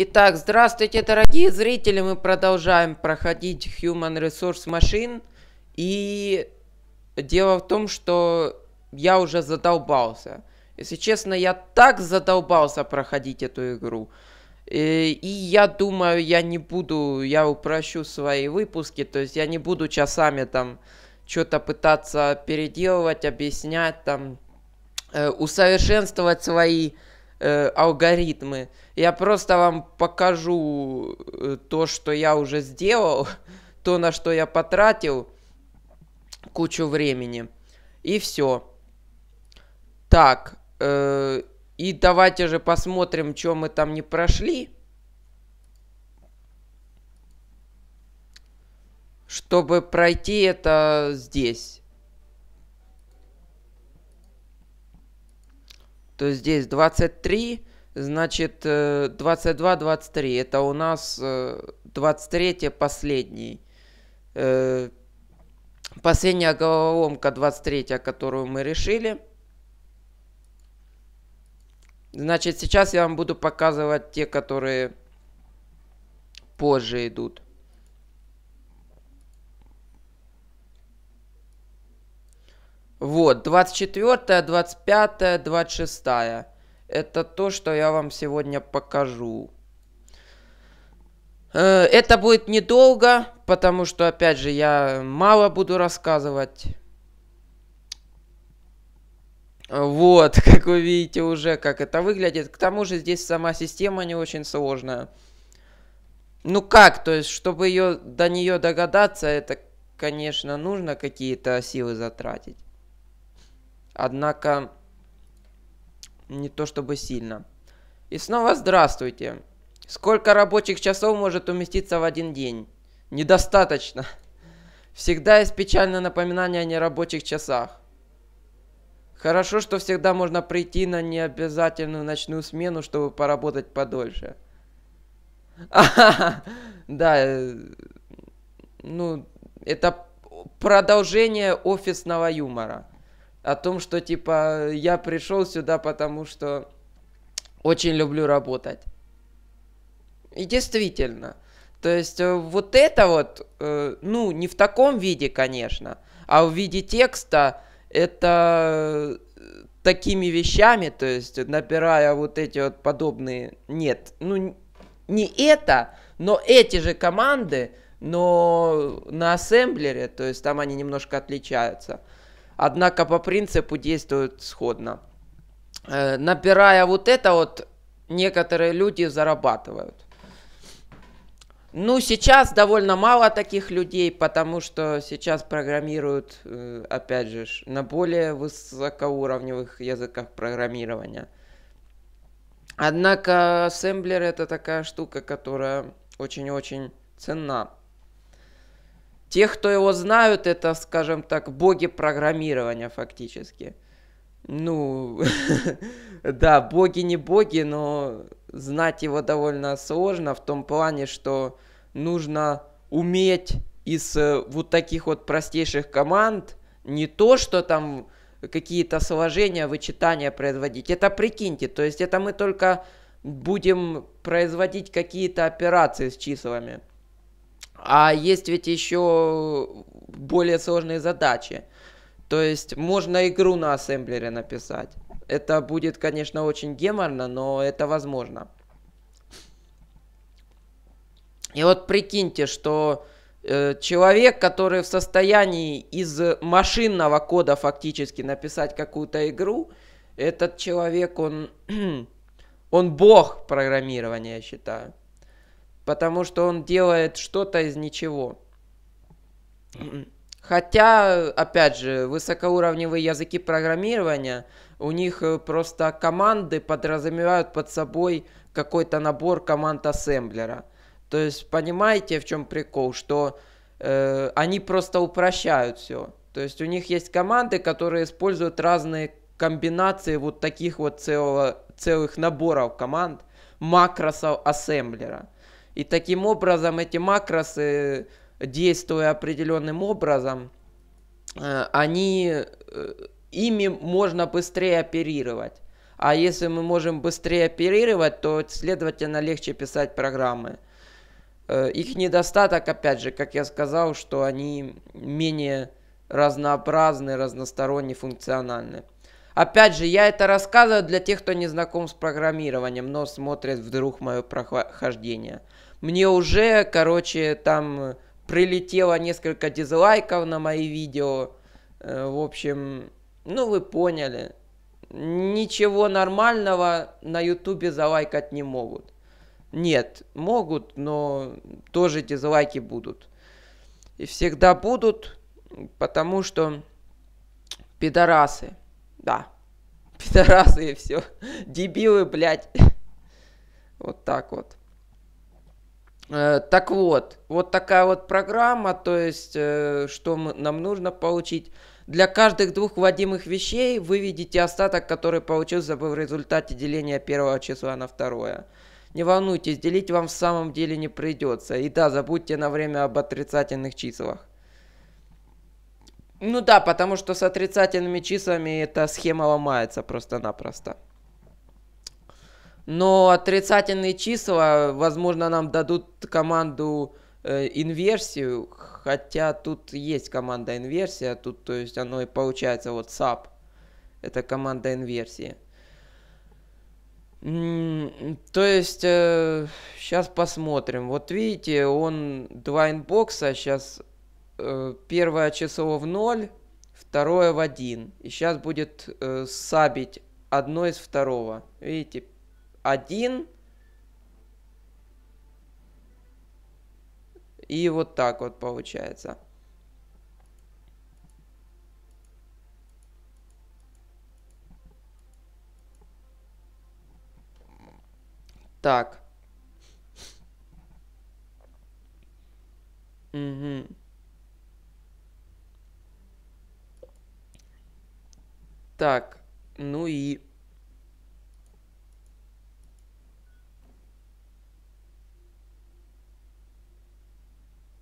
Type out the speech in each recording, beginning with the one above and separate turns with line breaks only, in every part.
Итак, здравствуйте, дорогие зрители. Мы продолжаем проходить Human Resource Machine. И дело в том, что я уже задолбался. Если честно, я так задолбался проходить эту игру. И, и я думаю, я не буду, я упрощу свои выпуски, то есть я не буду часами там что-то пытаться переделывать, объяснять, там, э, усовершенствовать свои э, алгоритмы. Я просто вам покажу э, то, что я уже сделал, то, на что я потратил кучу времени. И все. Так, э, и давайте же посмотрим, что мы там не прошли. Чтобы пройти это здесь. То здесь 23, значит 22, 23. Это у нас 23 э, последний. Э, последняя головоломка 23, которую мы решили. Значит, сейчас я вам буду показывать те, которые позже идут. Вот, 24, 25, 26. Это то, что я вам сегодня покажу. Э, это будет недолго, потому что, опять же, я мало буду рассказывать. Вот, как вы видите уже, как это выглядит. К тому же здесь сама система не очень сложная. Ну как, то есть, чтобы ее, до нее догадаться, это, конечно, нужно какие-то силы затратить. Однако, не то чтобы сильно. И снова здравствуйте. Сколько рабочих часов может уместиться в один день? Недостаточно. Всегда есть печальное напоминание о нерабочих часах. Хорошо, что всегда можно прийти на необязательную ночную смену, чтобы поработать подольше. Да, э, ну, это продолжение офисного юмора о том, что типа я пришел сюда, потому что очень люблю работать. И действительно. То есть э, вот это вот, э, ну, не в таком виде, конечно, а в виде текста это такими вещами, то есть набирая вот эти вот подобные... Нет, ну, не это, но эти же команды, но на ассемблере, то есть там они немножко отличаются – однако по принципу действуют сходно. Э, набирая вот это вот, некоторые люди зарабатывают. Ну, сейчас довольно мало таких людей, потому что сейчас программируют, э, опять же, на более высокоуровневых языках программирования. Однако ассемблер это такая штука, которая очень-очень ценна. Те, кто его знают, это, скажем так, боги программирования фактически. Ну, да, боги не боги, но знать его довольно сложно в том плане, что нужно уметь из э, вот таких вот простейших команд не то, что там какие-то сложения, вычитания производить. Это прикиньте, то есть это мы только будем производить какие-то операции с числами. А есть ведь еще более сложные задачи. То есть можно игру на ассемблере написать. Это будет, конечно, очень геморно, но это возможно. И вот прикиньте, что э, человек, который в состоянии из машинного кода фактически написать какую-то игру, этот человек, он, он бог программирования, я считаю потому что он делает что-то из ничего. Хотя, опять же, высокоуровневые языки программирования, у них э, просто команды подразумевают под собой какой-то набор команд ассемблера. То есть, понимаете, в чем прикол, что э, они просто упрощают все. То есть у них есть команды, которые используют разные комбинации вот таких вот целого, целых наборов команд макросов ассемблера. И таким образом эти макросы, действуя определенным образом, э, они, э, ими можно быстрее оперировать. А если мы можем быстрее оперировать, то, следовательно, легче писать программы. Э, их недостаток, опять же, как я сказал, что они менее разнообразны, разносторонне функциональны. Опять же, я это рассказываю для тех, кто не знаком с программированием, но смотрит вдруг мое прохождение. Мне уже, короче, там прилетело несколько дизлайков на мои видео. Э, в общем, ну вы поняли. Ничего нормального на ютубе залайкать не могут. Нет, могут, но тоже дизлайки будут. И всегда будут, потому что пидорасы. Да. Пидорасы и все. Дебилы, блядь. Вот так вот. Э, так вот, вот такая вот программа, то есть, э, что мы, нам нужно получить. Для каждых двух вводимых вещей вы видите остаток, который получился бы в результате деления первого числа на второе. Не волнуйтесь, делить вам в самом деле не придется. И да, забудьте на время об отрицательных числах. Ну да, потому что с отрицательными числами эта схема ломается просто-напросто. Но отрицательные числа, возможно, нам дадут команду э, инверсию, хотя тут есть команда инверсия, тут, то есть, оно и получается вот SAP. Это команда инверсии. То есть, э, сейчас посмотрим. Вот видите, он два инбокса, сейчас э, первое число в 0, второе в 1. И сейчас будет э, сабить одно из второго. Видите, 1. И вот так вот получается. Так. Угу. Так, ну и...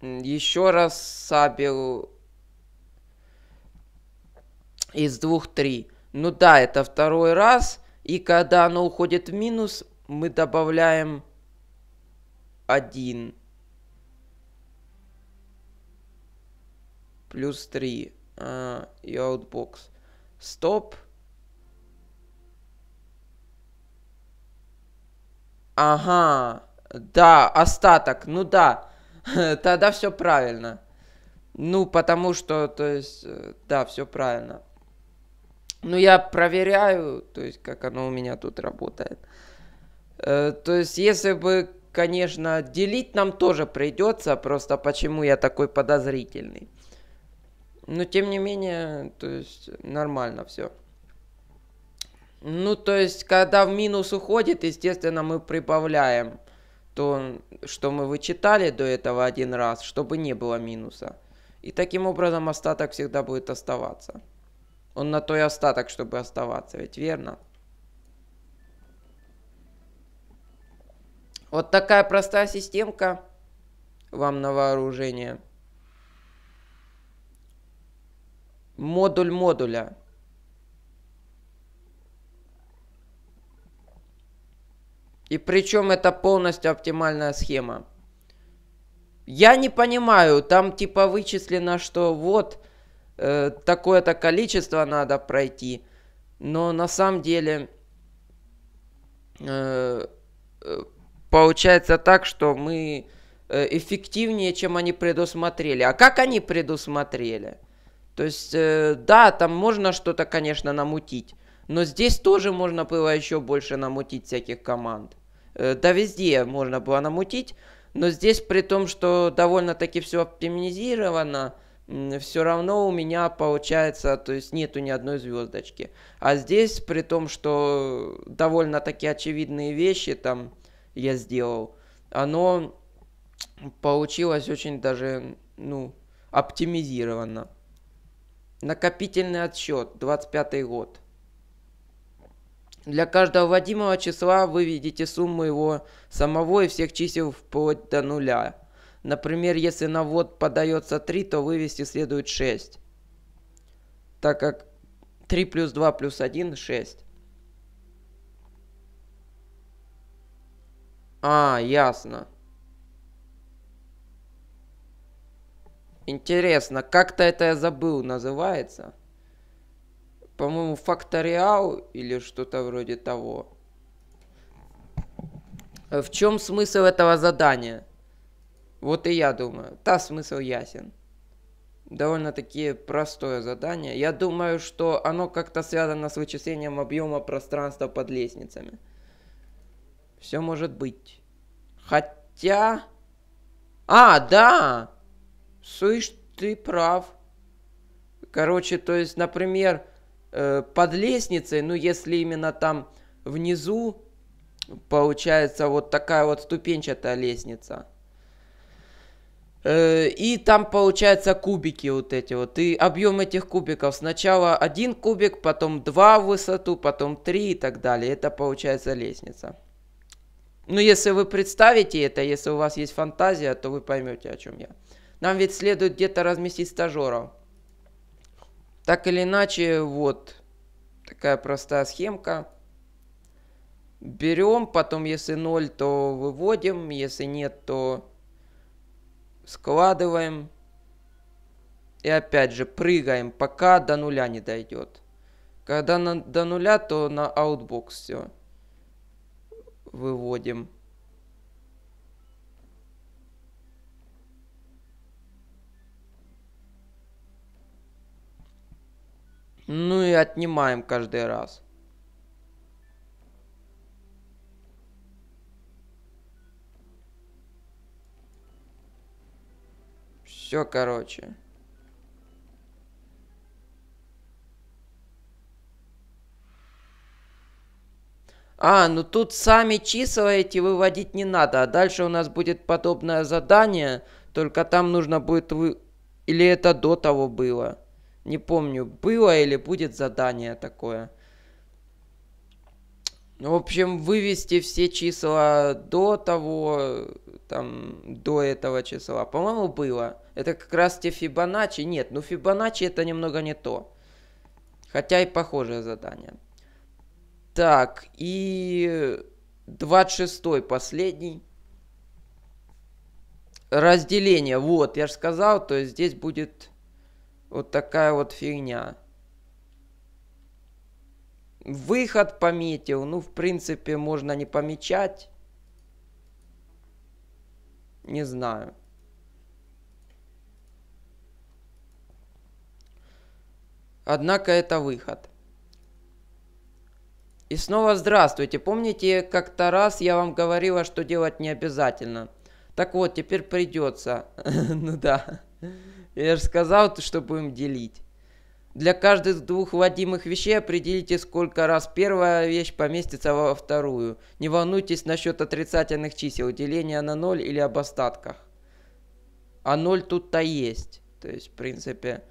Еще раз сабил из двух три. Ну да, это второй раз. И когда оно уходит в минус, мы добавляем один. Плюс три. А, и outbox. Стоп. Ага. Да, остаток. Ну да. Тогда все правильно. Ну, потому что, то есть, э, да, все правильно. Ну, я проверяю, то есть, как оно у меня тут работает. Э, то есть, если бы, конечно, делить нам тоже придется, просто почему я такой подозрительный. Но, тем не менее, то есть, нормально все. Ну, то есть, когда в минус уходит, естественно, мы прибавляем то, что мы вычитали до этого один раз, чтобы не было минуса. И таким образом остаток всегда будет оставаться. Он на то и остаток, чтобы оставаться, ведь верно? Вот такая простая системка вам на вооружение. Модуль модуля. И причем это полностью оптимальная схема. Я не понимаю, там типа вычислено, что вот э, такое-то количество надо пройти. Но на самом деле э, э получается так, что мы э, эффективнее, чем они предусмотрели. А как они предусмотрели? То есть, э, да, там можно что-то, конечно, намутить. Но здесь тоже можно было еще больше намутить всяких команд. Э, да везде можно было намутить, но здесь при том, что довольно-таки все оптимизировано, все равно у меня получается, то есть нету ни одной звездочки. А здесь при том, что довольно-таки очевидные вещи там я сделал, оно получилось очень даже, ну, оптимизировано. Накопительный отсчет, 25 год. Для каждого вводимого числа вы видите сумму его самого и всех чисел вплоть до нуля. Например, если на ввод подается 3, то вывести следует 6. Так как 3 плюс 2 плюс 1 – 6. А, ясно. Интересно, как-то это я забыл называется. По-моему, факториал или что-то вроде того. В чем смысл этого задания? Вот и я думаю. Да, смысл ясен. Довольно-таки простое задание. Я думаю, что оно как-то связано с вычислением объема пространства под лестницами. Все может быть. Хотя... А, да! Слышь, ты прав. Короче, то есть, например, э, под лестницей, ну, если именно там внизу получается вот такая вот ступенчатая лестница. Э, и там получается кубики вот эти вот. И объем этих кубиков сначала один кубик, потом два в высоту, потом три и так далее. Это получается лестница. Ну, если вы представите это, если у вас есть фантазия, то вы поймете, о чем я. Нам ведь следует где-то разместить стажеров. Так или иначе, вот такая простая схемка. Берем, потом если 0, то выводим, если нет, то складываем. И опять же прыгаем, пока до нуля не дойдет. Когда на, до нуля, то на Outbox все выводим. Ну и отнимаем каждый раз. Все, короче. А, ну тут сами числа эти выводить не надо. А дальше у нас будет подобное задание. Только там нужно будет вы... Или это до того было? Не помню, было или будет задание такое. В общем, вывести все числа до того, там, до этого числа. По-моему, было. Это как раз те Фибоначчи. Нет, ну Фибоначчи это немного не то. Хотя и похожее задание. Так, и 26 последний. Разделение. Вот, я же сказал, то есть здесь будет вот такая вот фигня. Выход пометил. Ну, в принципе, можно не помечать. Не знаю. Однако это выход. И снова здравствуйте. Помните, как-то раз я вам говорила, что делать не обязательно. Так вот, теперь придется. Ну да. Я же сказал, что будем делить. Для каждых двух вводимых вещей определите, сколько раз первая вещь поместится во вторую. Не волнуйтесь насчет отрицательных чисел, деления на ноль или об остатках. А ноль тут-то есть. То есть, в принципе,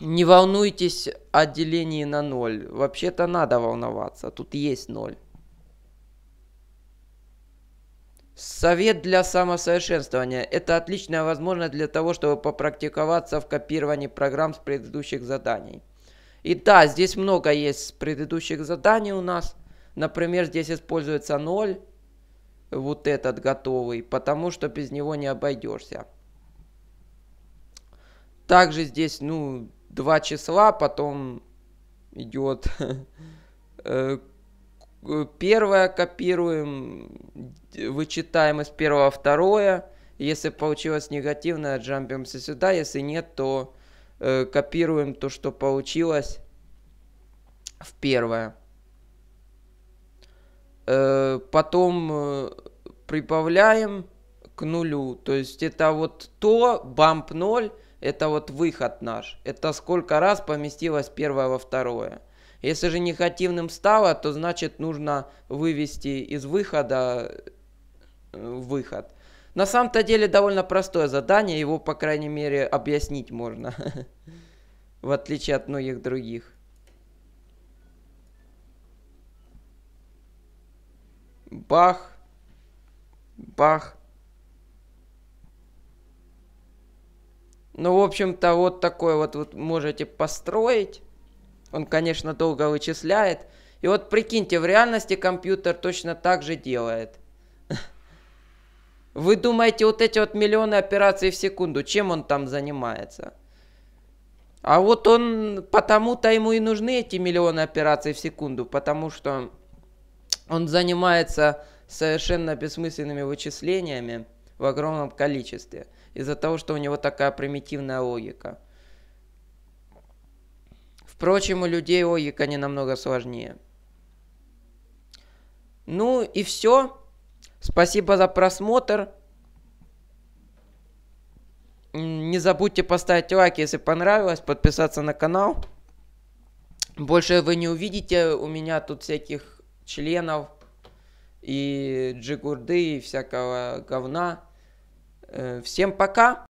не волнуйтесь о делении на ноль. Вообще-то надо волноваться. Тут есть ноль. Совет для самосовершенствования. Это отличная возможность для того, чтобы попрактиковаться в копировании программ с предыдущих заданий. И да, здесь много есть предыдущих заданий у нас. Например, здесь используется 0, вот этот готовый, потому что без него не обойдешься. Также здесь, ну, два числа, потом идет э, первое копируем, вычитаем из первого второе. Если получилось негативное, джампимся сюда. Если нет, то э, копируем то, что получилось в первое. Э, потом э, прибавляем к нулю. То есть это вот то, бамп 0, это вот выход наш. Это сколько раз поместилось первое во второе. Если же негативным стало, то значит нужно вывести из выхода э, выход. На самом-то деле довольно простое задание, его, по крайней мере, объяснить можно. В отличие от многих других. Бах. Бах. Ну, в общем-то, вот такой вот, вот можете построить. Он, конечно, долго вычисляет. И вот прикиньте, в реальности компьютер точно так же делает. Вы думаете, вот эти вот миллионы операций в секунду, чем он там занимается? А вот он, потому-то ему и нужны эти миллионы операций в секунду, потому что он занимается совершенно бессмысленными вычислениями в огромном количестве. Из-за того, что у него такая примитивная логика. Впрочем, у людей логика не намного сложнее. Ну и все. Спасибо за просмотр. Не забудьте поставить лайк, если понравилось, подписаться на канал. Больше вы не увидите у меня тут всяких членов и джигурды и всякого говна. Э, всем пока!